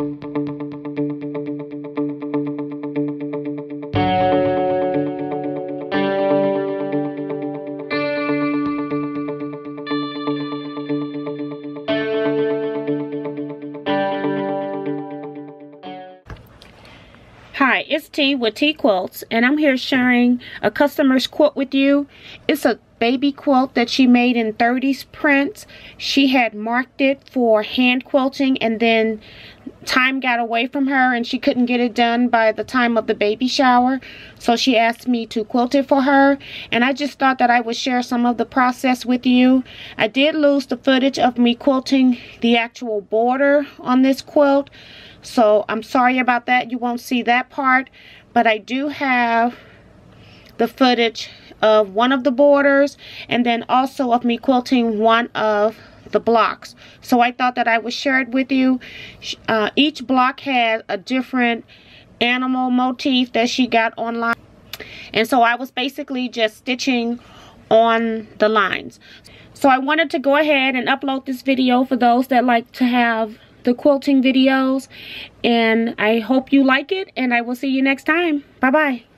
Hi, it's Tea with TeaQuilts, and I'm here sharing a customer's quilt with you. It's a baby quilt that she made in 30s prints. She had marked it for hand quilting, and then time got away from her, and she couldn't get it done by the time of the baby shower. So she asked me to quilt it for her, and I just thought that I would share some of the process with you. I did lose the footage of me quilting the actual border on this quilt. So I'm sorry about that. You won't see that part. But I do have the footage of one of the borders and then also of me quilting one of the blocks. So I thought that I would share it with you. Uh, each block has a different animal motif that she got online. And so I was basically just stitching on the lines. So I wanted to go ahead and upload this video for those that like to have the quilting videos and I hope you like it and I will see you next time. Bye bye.